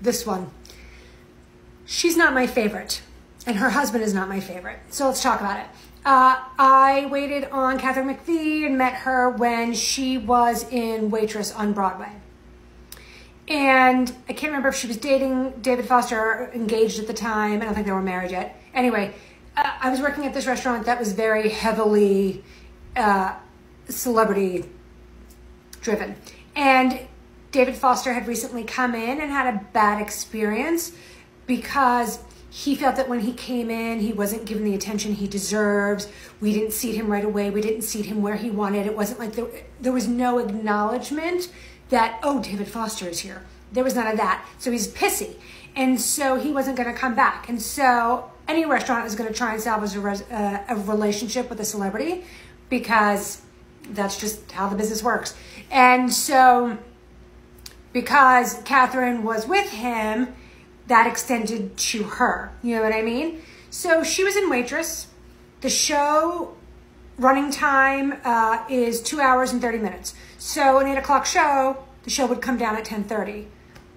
this one. She's not my favorite, and her husband is not my favorite. So let's talk about it. Uh, I waited on Katharine McPhee and met her when she was in Waitress on Broadway. And I can't remember if she was dating David Foster, engaged at the time. I don't think they were married yet. Anyway, uh, I was working at this restaurant that was very heavily uh, celebrity driven. And David Foster had recently come in and had a bad experience because he felt that when he came in, he wasn't given the attention he deserves. We didn't seat him right away. We didn't seat him where he wanted. It wasn't like there, there was no acknowledgement that, oh, David Foster is here. There was none of that. So he's pissy. And so he wasn't going to come back. And so any restaurant is going to try and salvage a, res, uh, a relationship with a celebrity because that's just how the business works. And so because Katharine was with him, that extended to her. You know what I mean? So she was in Waitress. The show running time uh, is two hours and 30 minutes. So an eight o'clock show, the show would come down at 1030.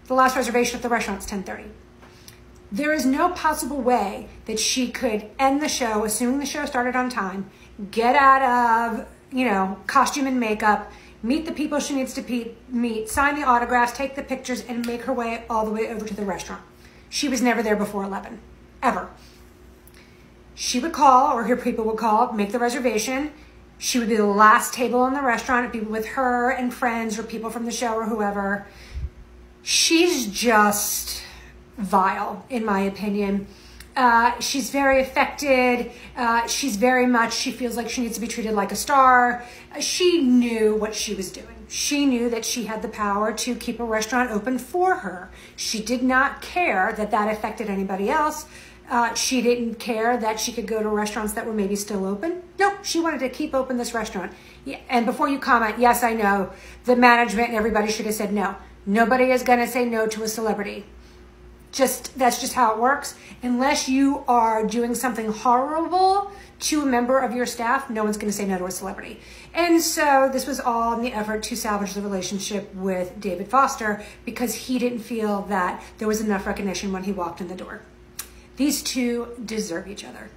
The last reservation at the restaurant is 1030. There is no possible way that she could end the show, assuming the show started on time, get out of, you know, costume and makeup, meet the people she needs to meet, sign the autographs, take the pictures, and make her way all the way over to the restaurant. She was never there before 11, ever. She would call, or her people would call, make the reservation. She would be the last table in the restaurant, be with her and friends or people from the show or whoever. She's just vile, in my opinion. Uh, she's very affected. Uh, she's very much, she feels like she needs to be treated like a star. Uh, she knew what she was doing. She knew that she had the power to keep a restaurant open for her. She did not care that that affected anybody else. Uh, she didn't care that she could go to restaurants that were maybe still open. No, she wanted to keep open this restaurant. Yeah, and before you comment, yes, I know the management and everybody should have said no. Nobody is going to say no to a celebrity just that's just how it works. Unless you are doing something horrible to a member of your staff no one's going to say no to a celebrity. And so this was all in the effort to salvage the relationship with david foster because he didn't feel that there was enough recognition when he walked in the door. These two deserve each other